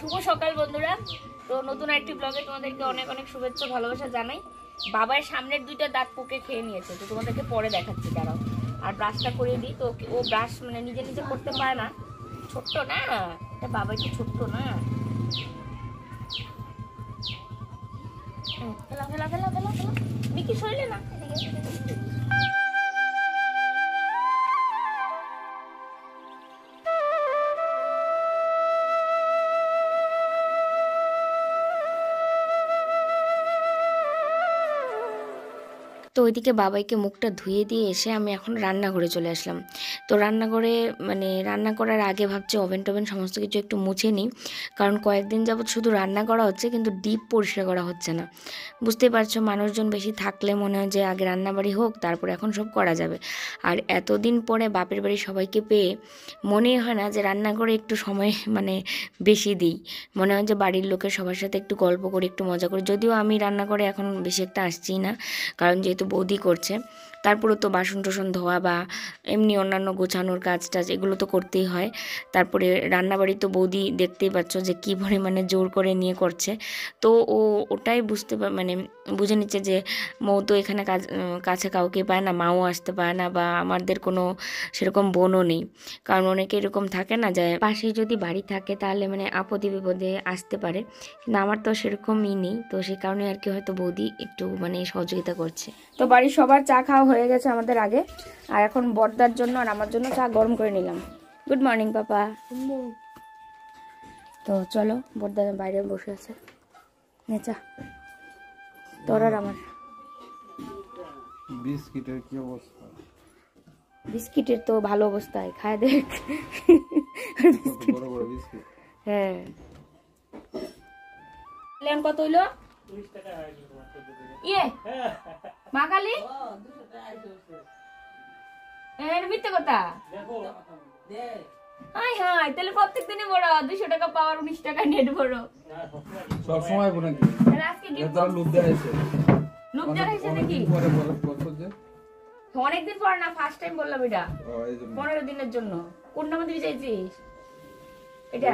শুভ সকাল বন্ধুরা। তো নতুন একটি ব্লগে তোমাদেরকে অনেক অনেক শুভেচ্ছা ভালোবাসা জানাই। বাবার সামনের দুইটা দাঁত পোকে খেয়ে নিয়েছে তো তোমাদেরকে পরে দেখাচ্ছি দাঁড়াও। আর ব্রাশটা করে দিই তো ও ব্রাশ মানে নিজে নিজে করতে পারে না। ছোট্ট না এটা বাবা একটু ছোট্ট না। হুম, ফেলা ফেলা ফেলা ফেলা ফেলা বিকি সইলে না? তো ওইদিকে বাবাইকে মুখটা ধুয়ে দিয়ে এসে আমি এখন রান্নাঘরে চলে আসলাম। তো রান্নাঘরে মানে রান্না করার আগে ভাবছি ওভেন টোভেন সমস্ত কিছু একটু মুছে নিই। কারণ কয়েকদিন যাবৎ শুধু রান্না করা হচ্ছে, কিন্তু ডিপ পরিষ্কার করা হচ্ছে না। বুঝতেই পারছ, মানুষজন বেশি থাকলে মনে হয় যে আগে রান্নাবাড়ি হোক, তারপর এখন সব করা যাবে। আর এতদিন পরে বাপের বাড়ি সবাইকে পেয়ে মনেই হয় না যে রান্না করে একটু সময় মানে বেশি দিই। মনে হয় যে বাড়ির লোকের সবার সাথে একটু গল্প করি, একটু মজা করি। যদিও আমি রান্না করে এখন বেশি একটা আসছি না, কারণ যেহেতু বৌদি করছে। তারপরে তো বাসন টাসন ধোয়া বা এমনি অন্যান্য গোছানোর কাজ টাজ এগুলো তো করতেই হয়। তারপরে রান্নাবাড়ি তো বৌদি দেখতেই পাচ্ছ যে কী পরিমাণে জোর করে নিয়ে করছে। তো ও ওটাই বুঝতে মানে বুঝে নিচ্ছে যে মৌ তো এখানে কাজ, কাছে কাউকে পায় না, মাও আসতে পারে না বা আমাদের কোনো সেরকম বোনও নেই। কারণ অনেকে এরকম থাকে না যে পাশেই যদি বাড়ি থাকে তাহলে মানে আপদে বিপদে আসতে পারে। কিন্তু আমার তো সেরকমই নেই। তো সেই কারণে আর কি হয়তো বৌদি একটু মানে সহযোগিতা করছে। তো বাড়ির সবার চা খাওয়া হয়ে গেছে আমাদের আগে। আর এখন বর্দার জন্য আর আমার জন্য চা গরম করে নিলাম। Good morning papa. তো চলো বর্দা বাইরে বসে আছে। নে চা। তোর আর আমার। বিস্কিটের কি অবস্থা? বিস্কিটের তো ভালো অবস্থায় খায় দেখ। কত বড় বড় বিস্কিট? হ্যাঁ। লেন কত হইল? ইয়ে। মা কালী এর মিথ্যে কথা? আই হাই তাহলে প্রত্যেক দিনই বড় দুশো টাকা পাওয়ার উনিশ টাকা নেট বড়। সব সময় বলে কি? আজকে লোভ দেখাইছে লোক দেখাইছে নাকি? অনেকদিন পরে না ফার্স্ট টাইম বললাম এটা। পনেরো দিনের জন্য। কোন নামে দিবি চাইছিস? এটা?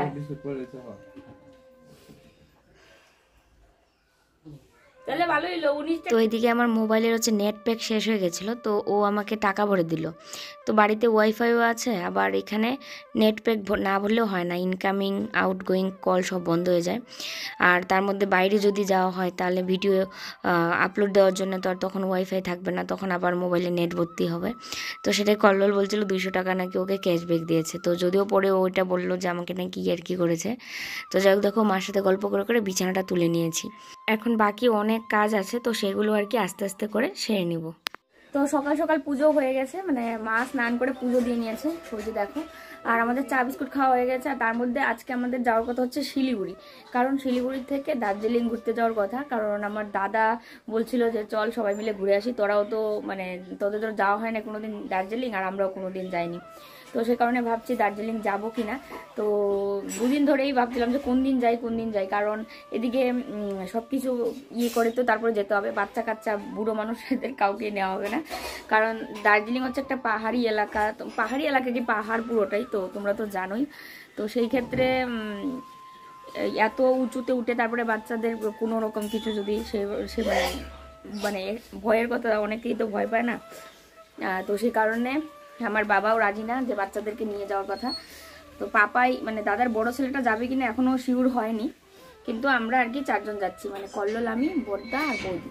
তো এদিকে আমার মোবাইলের হচ্ছে নেট প্যাক শেষ হয়ে গেছিল, তো ও আমাকে টাকা ভরে দিল। তো বাড়িতে ওয়াইফাইও আছে, আবার এখানে নেট প্যাক না ভরলেও হয় না ইনকামিং আউটগোয়িং কল সব বন্ধ হয়ে যায়। আর তার মধ্যে বাইরে যদি যাওয়া হয়, তাহলে ভিডিও আপলোড দেওয়ার জন্য তো আর তখন ওয়াইফাই থাকবে না, তখন আবার মোবাইলে নেট ভর্তি হবে। তো সেটাই কল্লোল বলছিল, দুইশো টাকা নাকি ওকে ক্যাশব্যাক দিয়েছে। তো যদিও পরে ওইটা বলল যে আমাকে নাকি আর কি করেছে। তো যাই হোক দেখো, মার সাথে গল্প করে করে বিছানাটা তুলে নিয়েছি। এখন বাকি অনেক কাজ আছে, তো সেগুলো আর কি আস্তে আস্তে করে সেরে নিব। তো সকাল সকাল পুজো হয়ে গেছে মানে মা স্নান করে পুজো দিয়ে নিয়েছে সবজি দেখো। আর আমাদের চা বিস্কুট খাওয়া হয়ে গেছে, আর তার মধ্যে আজকে আমাদের যাওয়ার কথা হচ্ছে শিলিগুড়ি। কারণ শিলিগুড়ি থেকে দার্জিলিং ঘুরতে যাওয়ার কথা, কারণ আমার দাদা বলছিল যে, চল সবাই মিলে ঘুরে আসি, তোরাও তো মানে তোদের তো যাওয়া হয় না কোনোদিন দার্জিলিং, আর আমরাও কোনোদিন যাইনি। তো সে কারণে ভাবছি দার্জিলিং যাব কি না তো দুদিন ধরেই ভাবছিলাম যে কোন দিন যাই, কোন দিন যাই। কারণ এদিকে সব কিছু ইয়ে করে তো তারপরে যেতে হবে। বাচ্চা কাচ্চা বুড়ো মানুষদের কাউকে নেওয়া হবে না। কারণ দার্জিলিং হচ্ছে একটা পাহাড়ি এলাকা। তো পাহাড়ি এলাকা কি পাহাড় পুরোটাই তো, তোমরা তো জানোই। তো সেই ক্ষেত্রে এত উঁচুতে উঠে তারপরে বাচ্চাদের কোনো রকম কিছু যদি সে সে মানে মানে ভয়ের কথা অনেকেই তো ভয় পায় না। তো সেই কারণে আমার বাবাও রাজি না যে বাচ্চাদেরকে নিয়ে যাওয়ার কথা। তো পাপাই মানে দাদার বড় ছেলেটা যাবে কিনা এখনও শিওর হয়নি। কিন্তু আমরা আর কি চারজন যাচ্ছি মানে কল্লোল আমি বর্দা আর বৌদি।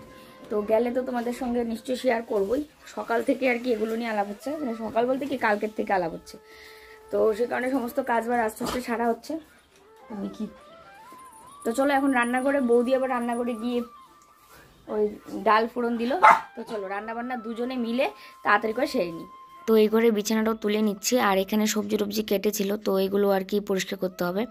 তো গেলে তো তোমাদের সঙ্গে নিশ্চয়ই শেয়ার করবোই। সকাল থেকে আর কি এগুলো নিয়ে আলাপ হচ্ছে মানে সকাল বলতে কি কালকের থেকে আলাপ হচ্ছে। তো সে কারণে সমস্ত কাজবার আস্তে আস্তে সারা হচ্ছে। আমি কি? তো চলো এখন রান্না করে বৌদি আবার রান্না করে গিয়ে ওই ডাল ফোড়ন দিল। তো চলো রান্না বান্না দুজনে মিলে তাড়াতাড়ি করে সেরে নিই। তো এই ঘরে বিছানাটাও তুলে নিচ্ছি। আর এখানে সবজি টবজি কেটেছিল তো এগুলো আর কি পরিষ্কার করতে হবে।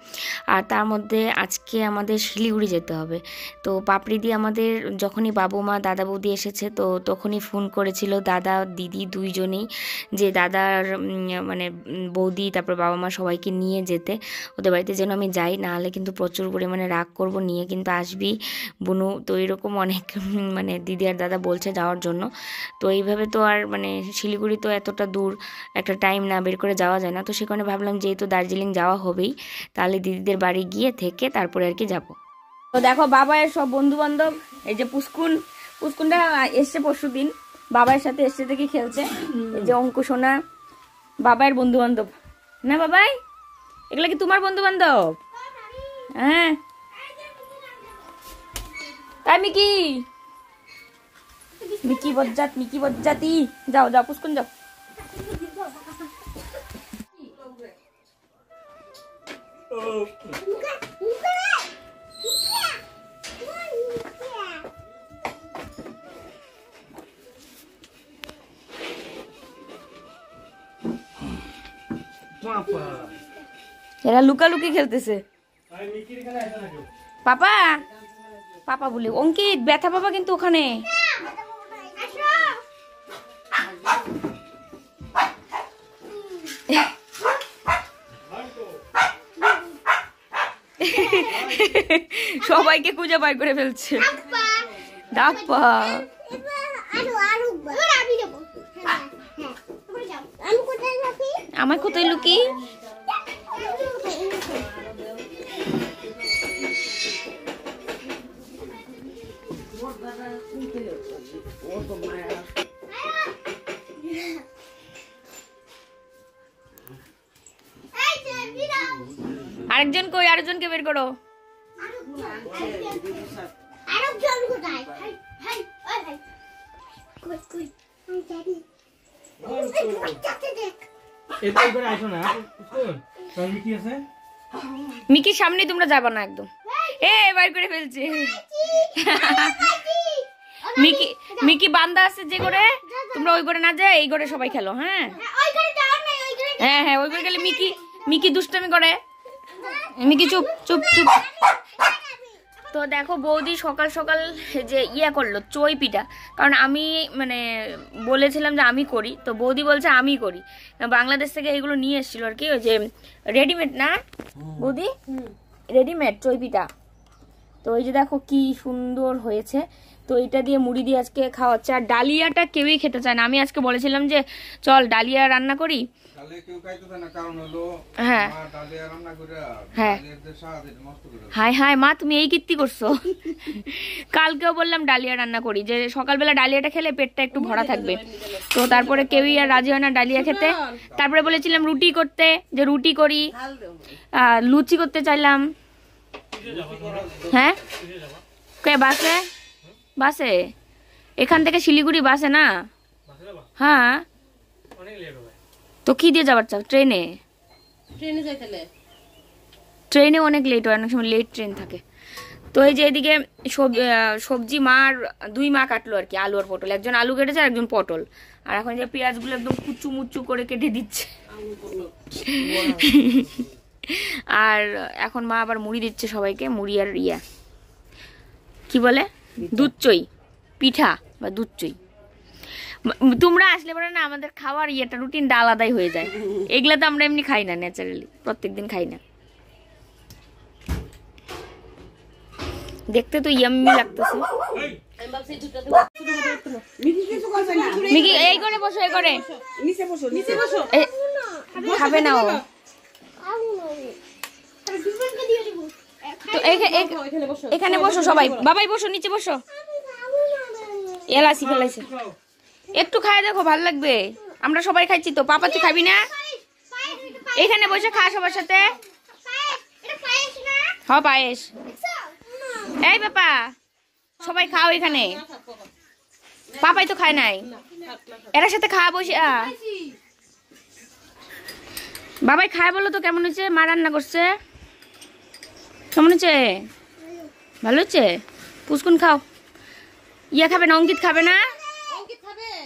আর তার মধ্যে আজকে আমাদের শিলিগুড়ি যেতে হবে। তো পাপড়ি দিয়ে আমাদের যখনই বাবু মা দাদা বৌদি এসেছে, তো তখনই ফোন করেছিল দাদা, দিদি দুইজনেই যে দাদার মানে বৌদি, তারপর বাবা মা সবাইকে নিয়ে যেতে। ওদের বাড়িতে যেন আমি যাই, না হলে কিন্তু প্রচুর পরিমাণে রাগ করব, নিয়ে কিন্তু আসবি। বুনু, তো এরকম অনেক মানে দিদি আর দাদা বলছে যাওয়ার জন্য। তো এইভাবে তো আর মানে শিলিগুড়ি তো এতটা এতটা দূর একটা টাইম না বের করে যাওয়া যায় না। তো সে কারণে ভাবলাম যেহেতু দার্জিলিং যাওয়া হবেই, তাহলে দিদিদের বাড়ি গিয়ে থেকে তারপরে আর কি যাব। তো দেখো বাবায়ের সব বন্ধু বান্ধব এই যে পুষ্কুন, পুষ্কুনটা এসছে পরশু দিন, বাবার সাথে এসছে থেকে খেলছে এই যে অঙ্কু, সোনা, বাবায়ের বন্ধু বান্ধব না বাবাই, এগুলো কি তোমার বন্ধু বান্ধব হ্যাঁ। তাই মিকি? মিকি বজ্জাত, মিকি বজ্জাতি। যাও যাও, পুষ্কুন যাও। এরা লুকালুকি খেলতেছে। পাপা? পাপা বলি অঙ্কিত ব্যথা পাপা কিন্তু ওখানে। সবাইকে খুঁজে বার করে ফেলছে। কোথায় যাবি আমার কোথায়, লুকি? আরেকজন কই? আরেকজনকে বের করো। মিকির সামনে তোমরা যাবা না একদম। এ বার করে ফেলছে। মিকি মিকি বান্দা আছে যে করে তোমরা ওই করে না যায় এই করে সবাই খেলো হ্যাঁ? করে হ্যাঁ হ্যাঁ ওই করে গেলে মিকি মিকি দুষ্টামি করে। মিকি চুপ চুপ চুপ। তো দেখো বৌদি সকাল সকাল যে ইয়া করল চই পিঠা কারণ আমি মানে বলেছিলাম যে আমি করি তো বৌদি বলছে আমি করি। বাংলাদেশ থেকে এগুলো নিয়ে এসেছিল আর কি ওই যে রেডিমেড না? বৌদি? রেডিমেড চই পিঠা তো এই যে দেখো কি সুন্দর হয়েছে। তো এটা দিয়ে মুড়ি দিয়ে আজকে খাওয়াচ্ছে। আর ডালিয়াটা কেউই খেতে চায় না। আমি আজকে বলেছিলাম যে চল ডালিয়া রান্না করি। তাহলে কেউ খাইতে চায় না কারণ হলো হ্যাঁ। হ্যাঁ। ডালিয়ার যে স্বাদ এটা নষ্ট করে দেয়। হাই হাই মা তুমি এই কীর্তি করছ? কালকেও বললাম ডালিয়া রান্না করি যে সকালবেলা ডালিয়াটা খেলে পেটটা একটু ভরা থাকবে। তো তারপরে কেউই আর রাজি হয় না ডালিয়া খেতে। তারপরে বলেছিলাম রুটি করতে যে রুটি করি। আর লুচি করতে চাইলাম। হ্যাঁ? কে বাসে? বাসে? এখান থেকে শিলিগুড়ি বাসে না? হ্যাঁ। অনেক লেট হবে। তো কি দিয়ে যাবার চাও? ট্রেনে? ট্রেনে যাইতেলে ট্রেনে অনেক লেট হয় অনেক সময় লেট ট্রেন থাকে। তো এই যে এদিকে সব- সবজি মার দুই মা কাটলো আর কি আলু আর পটল। একজন আলু কেটেছে আর একজন পটল। আর এখন যে পেঁয়াজগুলো একদম কুচু মুচু করে কেটে দিচ্ছে। আর এখন মা আবার মুড়ি দিচ্ছে সবাইকে মুড়ি আর ইয়া। কি বলে? দুধ চই। পিঠা বা দুধ চই। তোমরা আসলে পরে না আমাদের খাওয়ার ইয়েটা রুটিনটা আলাদাই হয়ে যায়। এগুলা তো আমরা এমনি খাই না ন্যাচারালি প্রত্যেকদিন খাই না। দেখতে তো ইয়াম্মি লাগতেছে। মিকি এই করে বসো এই করে নিচে বসো। নিচে বসো খাবে না ও। এখানে বসো সবাই। বাবাই বসো নিচে বসো। এলাচি ফেলাইছে। একটু খায় দেখো, ভালো লাগবে। আমরা সবাই খাইছি তো, পাপা তুই খাবি না? এখানে বসে খা সবার সাথে। হ এই পাপা, সবাই খাও এখানে। পাপাই তো খায় নাই। এর সাথে খাওয়া বসে। বাবাই খায় বলো তো, কেমন হয়েছে? মা রান্না করছে? কেমন হয়েছে? ভালো হচ্ছে পুষ্কুন খাও। ইয়া খাবে না, অঙ্কিত খাবে না অঙ্কিত খাবে খাবে ওকে খাই না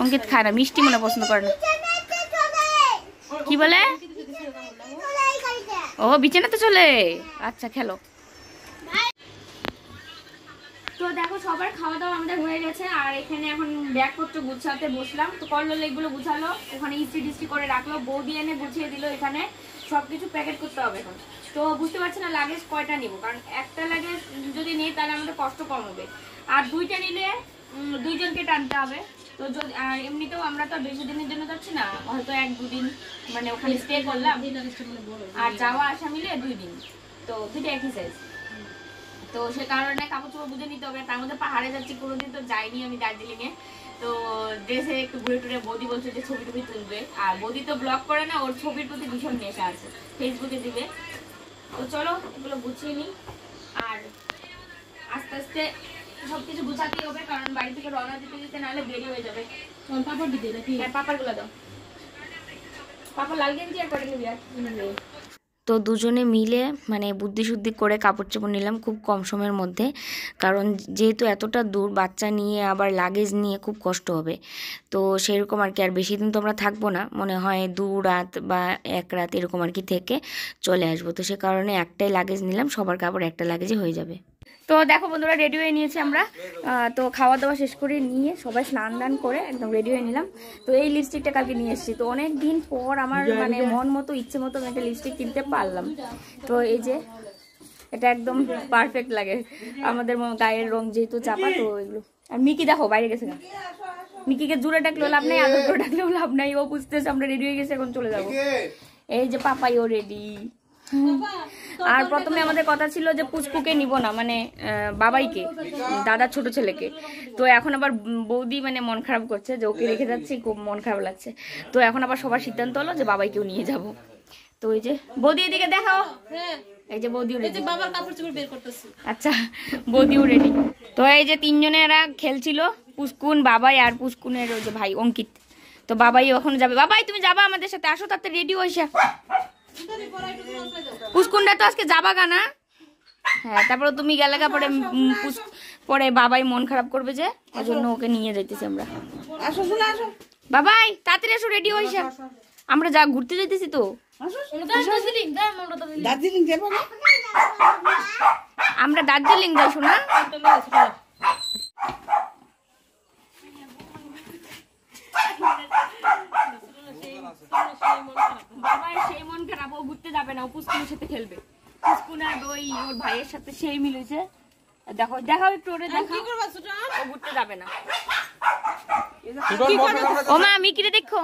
অঙ্কিত খায় না। মিষ্টি মনে পছন্দ করে না। কি বলে? ও বিছানাতে চলে। আচ্ছা খেলো। তো দেখো সবার খাওয়া দাওয়া আমাদের হয়ে গেছে আর এখানে এখন ব্যাগপত্র গুছাতে বসলাম। তো কল্লোল এগুলো গুছালো। ওখানে ইস্ত্রি টিস্ত্রি করে রাখল। বৌদি এনে গুছিয়ে দিল এখানে। সব কিছু প্যাকেট করতে হবে এখন। তো বুঝতে পারছি না লাগেজ কয়টা নিব? কারণ একটা লাগেজ যদি নিই তাহলে আমাদের কষ্ট কম হবে। আর দুইটা নিলে দুইজনকে টানতে হবে। তো যদি এমনিতেও আমরা তো বেশি দিনের জন্য যাচ্ছি না, হয়তো এক দুদিন মানে ওখানে স্টে করলাম। আর যাওয়া আসা মিলে দুই দিন। তো দুইটা একই সাইজ তো সে কারণে কাপড় চোপড় বুঝে নিতে হবে। তার মধ্যে পাহাড়ে যাচ্ছি, কোনোদিন তো যাইনি আমি দার্জিলিং এ তো ড্রেসে একটু ঘুরে টুরে বৌদি বলছে যে ছবি টবি তুলবে। আর বৌদি তো ব্লগ করে না, ওর ছবির প্রতি ভীষণ নেশা আছে। ফেসবুকে দিবে। তো চলো, এগুলো গুছিয়ে নিই। আর আস্তে আস্তে সবকিছু গুছাতেই হবে কারণ বাড়ি থেকে রওনা দিতে দিতে নাহলে দেরি হয়ে যাবে। পাপড় দিতে নাকি হ্যাঁ পাপারগুলো দাও। পাপা লাল গেঞ্জি আর কটা নিবি আর তো দুজনে মিলে মানে বুদ্ধি শুদ্ধি করে কাপড় চোপড় নিলাম খুব কম সময়ের মধ্যে কারণ যেহেতু এতটা দূর বাচ্চা নিয়ে আবার লাগেজ নিয়ে খুব কষ্ট হবে। তো সেরকম আর কি আর বেশি দিন তো আমরা থাকব না মনে হয় দু রাত বা এক রাত এরকম আর কি থেকে চলে আসব। তো সে কারণে একটাই লাগেজ নিলাম সবার কাপড় একটা লাগেজে হয়ে যাবে। তো দেখো বন্ধুরা রেডি হয়ে নিয়েছি আমরা। তো খাওয়া দাওয়া শেষ করে নিয়ে সবাই স্নান দান করে একদম রেডি হয়ে নিলাম। তো এই লিপস্টিকটা কালকে নিয়ে এসেছি। তো অনেক দিন পর আমার মানে মন মতো ইচ্ছে মতো আমি একটা লিপস্টিক কিনতে পারলাম। তো এই যে এটা একদম পারফেক্ট লাগে। আমাদের গায়ের রং যেহেতু চাপা তো এগুলো। আর মিকি দেখো বাইরে গেছে না মিকিকে জুড়ে ডাকলেও লাভ নাই আদর করে ডাকলেও লাভ নাই। ও বুঝতেছে আমরা রেডি হয়ে গেছি এখন চলে যাব। এই যে পাপাই ও রেডি আর প্রথমে আমাদের কথা ছিল যে পুচপুকে নিব না মানে বাবাইকে দাদা ছোট ছেলেকে। তো এখন আবার বৌদি মানে মন খারাপ করছে যে ওকে রেখে যাচ্ছি খুব মন খারাপ লাগছে। তো এখন আবার সবার সিদ্ধান্ত হলো যে বাবাইকেও নিয়ে যাব। তো ওই যে বৌদি এদিকে দেখাও। হ্যাঁ। এই যে বৌদিও এই রেডি বাবার কাপড় চোপড় বের করতেছি। আচ্ছা বৌদিও রেডি তো এই যে তিনজনে এরা খেলছিল পুষ্কুন বাবাই আর পুষ্কুনের ওই যে ভাই অঙ্কিত। তো বাবাই ওখানে যাবে। বাবাই তুমি যাবা আমাদের সাথে। আসো তাতে রেডি হইসা পুষ্কুনটা তো আজকে যাবা গানা হ্যাঁ তারপরে তুমি গেলে গা পরে পরে বাবাই মন খারাপ করবে যে ওই জন্য ওকে নিয়ে যাইতেছি আমরা। আসো শুনে আসো। বাবাই তাড়াতাড়ি আসো রেডি হইসা আমরা যা ঘুরতে যাইতেছি তো। আমরা দার্জিলিং যাই শোনা সেই মন খারাপ। ও ঘুরতে যাবে না ও পুষ্কুনের সাথে খেলবে। পুষ্কুন আর ওই ওর ভাইয়ের সাথে সেই মিলেছে। দেখো দেখাও একটু ওরে দেখাও। কি করবা ছোট ও ঘুরতে যাবে না। ও মা আমি কিরে দেখো।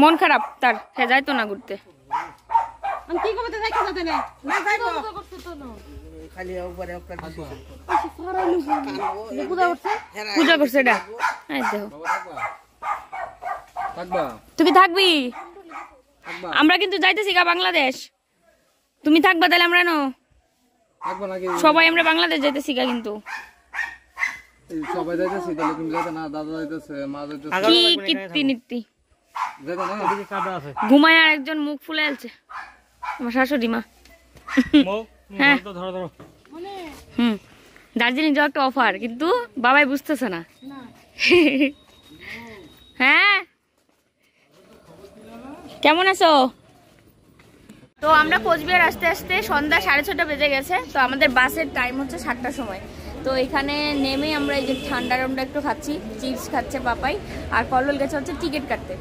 মন খারাপ তার সে যায় তো না ঘুরতে। কি করতে যাই না যাইবো। তো না। খালি উপরে একটা পূজা করছে এটা। এই দেখো। থাকবা? আমরা কিন্তু যাইতেছি গা বাংলাদেশ। তুমি থাকবা তাহলে আমরা নো। সবাই আমরা বাংলাদেশ যাইতেছি গা কিন্তু। এই সবাই যাইতেছি তাহলে তুমি যাইতে না দাদা যাইতেছে মা যাইতেছে। কি কীর্তি নীতি? ঘুমায় আর একজন মুখ ফুলে আছে আমার শাশুড়ি মা। মৌ হ্যাঁ। ধরো, ধরো ধরো। হুম। দার্জিলিং যাওয়া একটা অফার কিন্তু বাবাই বুঝতেছে না। হ্যাঁ। কেমন আছো? তো আমরা কোচবিহার আসতে আসতে সন্ধ্যা সাড়ে ছটা বেজে গেছে তো আমাদের বাসের টাইম হচ্ছে সাতটার সময়। তো এখানে নেমে আমরা এই যে ঠান্ডা রমটা একটু খাচ্ছি চিপস খাচ্ছে পাপাই আর কল্লোল গেছে হচ্ছে টিকিট কাটতে।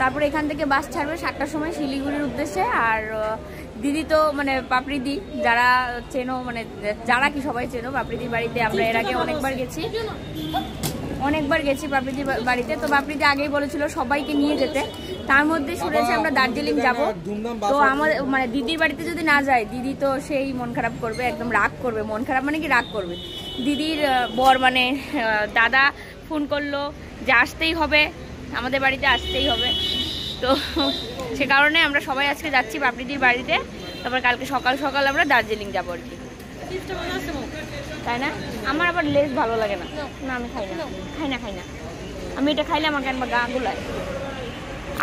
তারপরে এখান থেকে বাস ছাড়বে সাতটার সময় শিলিগুড়ির উদ্দেশ্যে আর দিদি তো মানে পাপড়িদি যারা চেনো মানে যারা কি সবাই চেনো, পাপড়িদির বাড়িতে আমরা এর আগে অনেকবার গেছি। অনেকবার গেছি বা- বাড়িতে। তো বাপরিদি আগেই বলেছিল সবাইকে নিয়ে যেতে। তার মধ্যে শুনেছি আমরা দার্জিলিং যাব। তো আমার মানে দিদির বাড়িতে যদি না যাই দিদি তো সেই মন খারাপ করবে, একদম রাগ করবে। মন খারাপ মানে কি রাগ করবে? দিদির বর মানে দাদা ফোন করল যে আসতেই হবে। আমাদের বাড়িতে আসতেই হবে। তো সে কারণে আমরা সবাই আজকে যাচ্ছি বাপরিদির বাড়িতে। তারপর কালকে সকাল সকাল আমরা দার্জিলিং যাব আর কি। তাই না? আমার আবার লেস ভালো লাগে না। না, আমি খাই না। খাই না খাই না। আমি এটা খাইলে আমার গা গুলায়।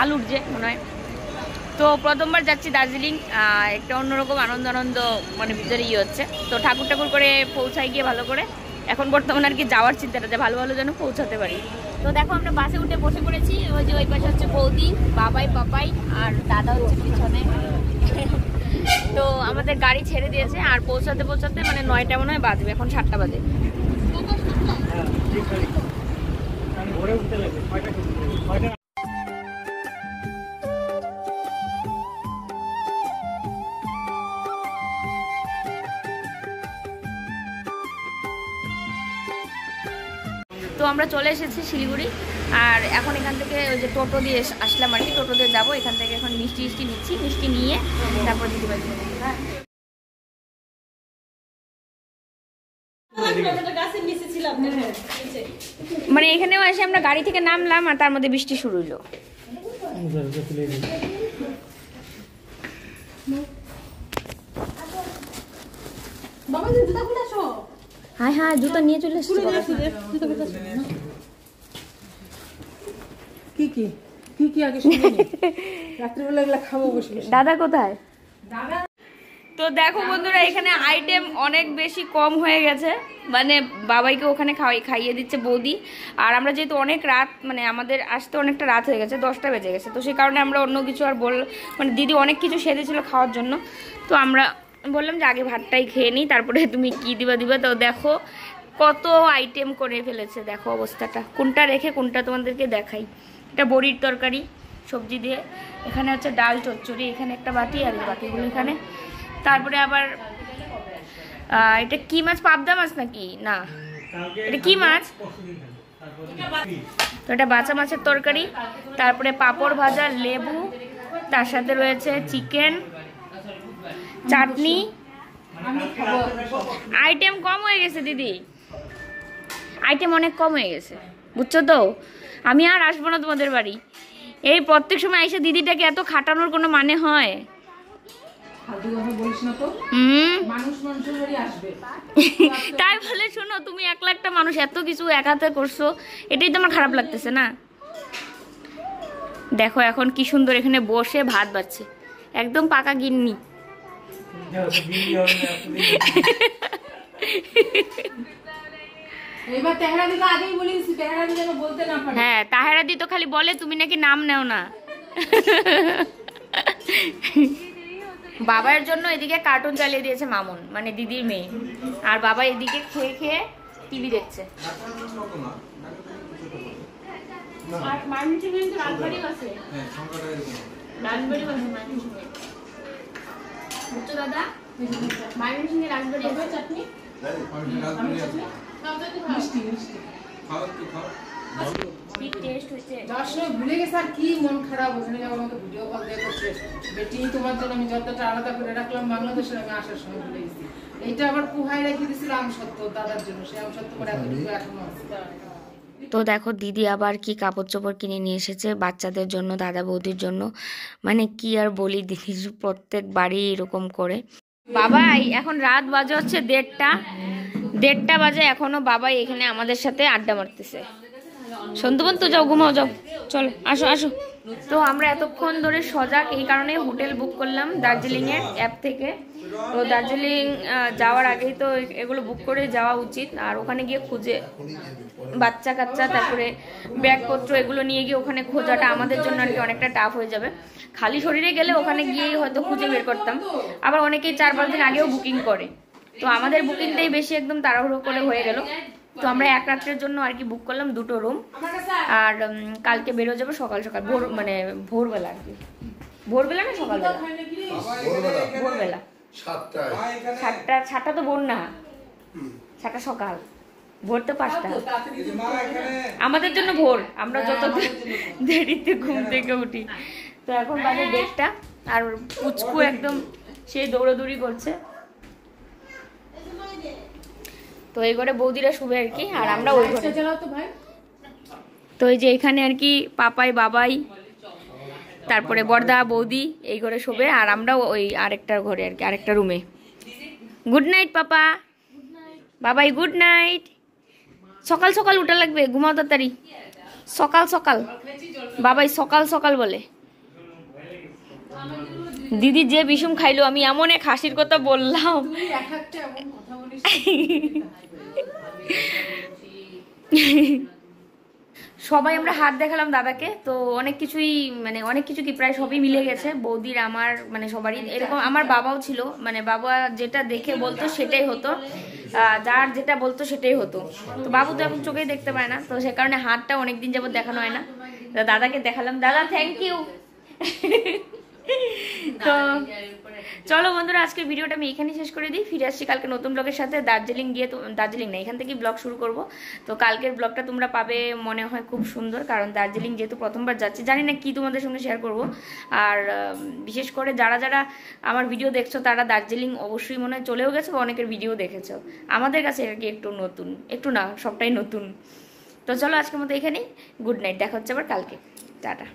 আলুর যে মনে হয়। তো প্রথমবার যাচ্ছি দার্জিলিং। একটা অন্যরকম আনন্দ আনন্দ মানে ভিতরে ইয়ে হচ্ছে। তো ঠাকুর ঠাকুর করে পৌঁছায় গিয়ে ভালো করে। এখন বর্তমানে আর কি যাওয়ার চিন্তাটা যে ভালো ভালো যেন পৌঁছাতে পারি। তো দেখো, আমরা বাসে উঠে বসে পড়েছি। ওই যে ওই পাশে হচ্ছে বৌদি, বাবাই, পাপাই আর দাদা হচ্ছে পিছনে। তো আমাদের গাড়ি ছেড়ে দিয়েছে আর পৌঁছাতে পৌঁছাতে মানে নয়টা মনে হয় বাজবে, এখন সাতটা বাজে। আমি ভোরে উঠতে লাগবে আমরা চলে এসেছি শিলিগুড়ি। আর এখন এখান থেকে ওই যে টোটো দিয়ে আসলাম আর কি, টোটো দিয়ে যাব। এখান থেকে এখন মিষ্টি মিষ্টি নিচ্ছি। মিষ্টি নিয়ে তারপর বাড়ি যাব। হ্যাঁ। মানে এখানেও এসে আমরা গাড়ি থেকে নামলাম আর তার মধ্যে বৃষ্টি শুরু হলো বাবা হ্যাঁ হ্যাঁ জুতো নিয়ে চলে এসেছি। কি কি? কি কি আগে রাত্রিবেলা এগুলা খাব বসে বসে। দাদা কোথায়? দাদা? তো দেখো বন্ধুরা এখানে আইটেম অনেক বেশি কম হয়ে গেছে। মানে বাবাইকে ওখানে খাওয়াই খাইয়ে দিচ্ছে বৌদি। আর আমরা যেহেতু অনেক রাত মানে আমাদের আসতে অনেকটা রাত হয়ে গেছে দশটা বেজে গেছে। তো সেই কারণে আমরা অন্য কিছু আর বল মানে দিদি অনেক কিছু সেজেছিল খাওয়ার জন্য। তো আমরা বললাম যে আগে ভাতটাই খেয়ে নিই, তারপরে তুমি কি দিবা দিবা তো দেখো। কত আইটেম করে ফেলেছে, দেখো অবস্থাটা। কোনটা রেখে কোনটা তোমাদেরকে দেখাই। এটা বড়ির তরকারি, সবজি দিয়ে। এখানে হচ্ছে ডাল চচ্চড়ি, এখানে একটা বাটি, আর এই বাটিগুলো এখানে। তারপরে আবার এটা কি মাছ, পাবদা মাছ নাকি? না। এটা কি মাছ? তো এটা বাচ্চা মাছের তরকারি। তারপরে পাঁপড় ভাজা, লেবু, তার সাথে রয়েছে চিকেন চাটনি। আইটেম কম হয়ে গেছে দিদি। আইটেম অনেক কম হয়ে গেছে বুঝছ তো? আমি আর আসব না তোমাদের বাড়ি। এই প্রত্যেক সময় এসে দিদিটাকে এত খাটানোর কোনো মানে হয়? তাই বলে শোনো তুমি এক লাখটা মানুষ এত কিছু এক হাতে করছ এটাই তোমার খারাপ লাগতেছে না? দেখো এখন কি সুন্দর এখানে বসে ভাত বাড়ছে। একদম পাকা গিন্নি। হ্যাঁ তাহেরা দি তো খালি বলে তুমি নাকি নাম নেও না। বাবার জন্য এদিকে কার্টুন চালিয়ে দিয়েছে মামুন মানে দিদির মেয়ে। আর বাবা এদিকে খেয়ে খেয়ে টিভি দেখছে। আর রাজবাড়িও আছে রাজবাড়িও আছে মাইমিনসিং এ বুঝছ দাদা মাইমিনসিং এ রাজবাড়ি আছে চাটনি? মিষ্টি মিষ্টি। কি টেস্ট হয়েছে? সময় ভুলে গেছে আর কি মন খারাপ ওখানে যাব আমাকে ভিডিও কল দিয়ে করছে। বেটি তোমার জন্য আমি যতটা আলাদা করে রাখলাম বাংলাদেশের আমি আসার সময় ভুলে গেছি। এইটা আবার পুহাই রেখে দিয়েছিলাম আম সত্য দাদার জন্য। সে আম সত্য করে এতটুকু এখনও আছে। তো দেখো দিদি আবার কি কাপড় চোপড় কিনে নিয়ে এসেছে বাচ্চাদের জন্য, দাদা বৌদির জন্য। মানে কি আর বলি দিদি, প্রত্যেক বাড়ি এরকম করে। বাবাই, এখন রাত বাজে হচ্ছে দেড়টা। দেড়টা বাজে এখনও বাবাই এখানে আমাদের সাথে আড্ডা মারতেছে। সন্তুবন্ত যাও, ঘুমাও, যাও। চলো, আসো আসো। তো আমরা এতক্ষণ ধরে সজাগ, এই কারণে হোটেল বুক করলাম দার্জিলিংয়ের অ্যাপ থেকে। তো দার্জিলিং যাওয়ার আগেই তো এগুলো বুক করে যাওয়া উচিত। আর ওখানে গিয়ে খুঁজে বাচ্চা কাচ্চা তারপরে ব্যাগপত্র এগুলো নিয়ে গিয়ে ওখানে খোঁজাটা আমাদের জন্য আর কি অনেকটা টাফ হয়ে যাবে। খালি শরীরে গেলে ওখানে গিয়েই হয়তো খুঁজে বের করতাম। আবার অনেকেই চার পাঁচ দিন আগেও বুকিং করে। তো আমাদের বুকিংটাই বেশি একদম তাড়াহুড়ো করে হয়ে গেল। তো আমরা এক রাত্রের জন্য আর কি বুক করলাম দুটো রুম আর কালকে বেরো যাব সকাল সকাল ভোর মানে ভোরবেলা আর কি ভোরবেলা না সকালবেলা? ভোরবেলা। সাতটায়। সাতটা সাতটা তো না। সাতটা সকাল। ভোর তো পাঁচটা। আমাদের জন্য ভোর। আমরা যত দেরিতে ঘুম থেকে উঠি। তো এখন বাজে দেড়টা। আর পুচকু একদম সে দৌড়াদৌড়ি করছে। তো এই ঘরে বৌদিরা শুবে আর কি। আর আমরা ওই ঘরে। তো এই যে এখানে আর কি পাপাই বাবাই তারপরে বর্দা, বৌদি এই ঘরে শোবে, আর আমরা ওই আরেকটা ঘরে আর কি, আরেকটা রুমে। Good night papa. বাবাই গুড নাইট সকাল সকাল উঠা লাগবে, ঘুমাও তাড়াতাড়ি। সকাল সকাল। বাবাই, সকাল সকাল বলে। দিদি যে বিষম খাইলো, আমি এমন এক হাসির কথা বললাম। কথা সবাই আমরা হাত দেখালাম দাদাকে তো অনেক কিছুই মানে অনেক কিছু কি প্রায় সবই মিলে গেছে। বৌদির আমার মানে সবারই। এরকম আমার বাবাও ছিল মানে বাবা যেটা দেখে বলতো সেটাই হতো। যার যেটা বলতো সেটাই হতো। তো বাবু তো এখন চোখেই দেখতে পায় না তো সে কারণে হাতটা অনেকদিন যাবত দেখানো হয় না। তো দাদাকে দেখালাম। দাদা থ্যাংক ইউ তো চলো বন্ধুরা, আজকে ভিডিওটা আমি এখানেই শেষ করে দিই। ফিরে আসছি কালকে নতুন ব্লগের সাথে। দার্জিলিং গিয়ে দার্জিলিং না, এখান থেকেই ব্লগ শুরু করব। তো কালকের ব্লগটা তোমরা পাবে, মনে হয় খুব সুন্দর, কারণ দার্জিলিং যেহেতু প্রথমবার যাচ্ছি, জানি না কি তোমাদের সঙ্গে শেয়ার করব। আর বিশেষ করে যারা যারা আমার ভিডিও দেখছ, তারা দার্জিলিং অবশ্যই মনে হয় চলেও গেছো, অনেকের ভিডিও দেখেছ। আমাদের কাছে আর কি একটু নতুন, একটু না, সবটাই নতুন। তো চলো আজকের মতো এখানেই। গুড নাইট দেখা হচ্ছে আবার কালকে। টাটা।